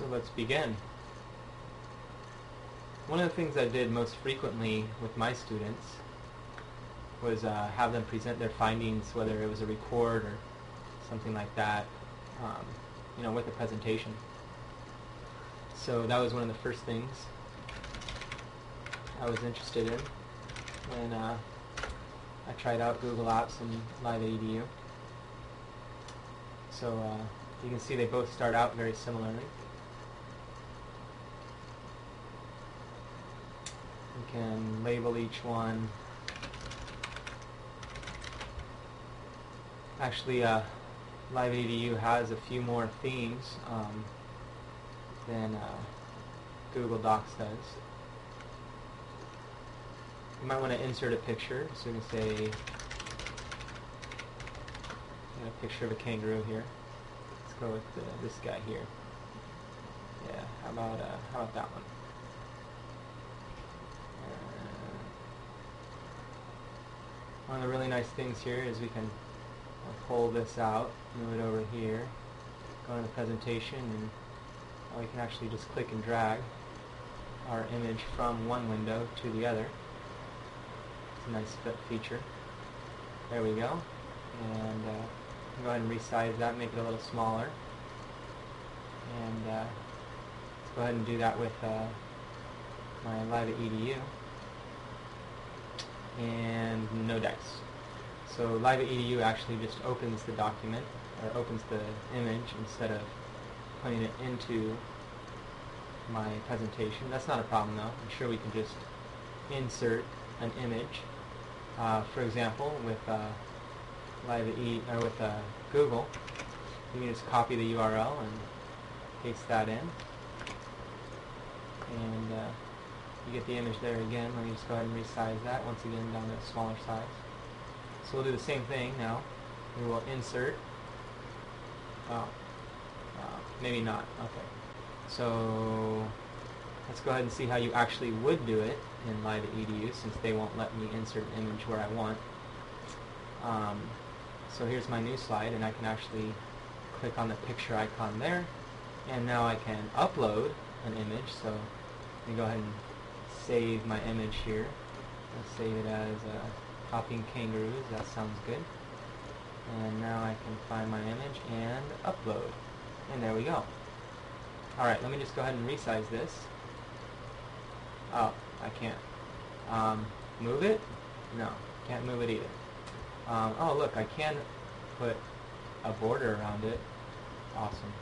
So let's begin. One of the things I did most frequently with my students was uh, have them present their findings, whether it was a record or something like that, um, you know, with a presentation. So that was one of the first things I was interested in when uh, I tried out Google Apps and Live@EDU. So uh, you can see they both start out very similarly. We can label each one. Actually, uh, Live@EDU has a few more themes um, than uh, Google Docs does. You might want to insert a picture, so you can say a picture of a kangaroo here. Let's go with uh, this guy here. Yeah, how about uh, how about that one? Uh, one of the really nice things here is we can pull this out, move it over here, go into the presentation, and we can actually just click and drag our image from one window to the other. It's a nice feature. There we go. And uh, go ahead and resize that, make it a little smaller. And uh, let's go ahead and do that with uh, my Live at EDU and no dice. So Live EDU actually just opens the document, or opens the image instead of putting it into my presentation. That's not a problem though. I'm sure we can just insert an image. Uh, for example, with uh, live e or with uh, Google, you can just copy the URL and paste that in, and uh, you get the image there again. Let me just go ahead and resize that once again down to a smaller size. So we'll do the same thing now. We will insert. Oh, uh, maybe not. Okay. So let's go ahead and see how you actually would do it in Live EDU since they won't let me insert an image where I want. Um, so here's my new slide and I can actually click on the picture icon there and now I can upload an image so let me go ahead and save my image here. I'll save it as uh, copying kangaroos. That sounds good. And now I can find my image and upload. And there we go. Alright let me just go ahead and resize this. Oh I can't. Um, move it? No can't move it either. Um, oh look, I can put a border around it. Awesome.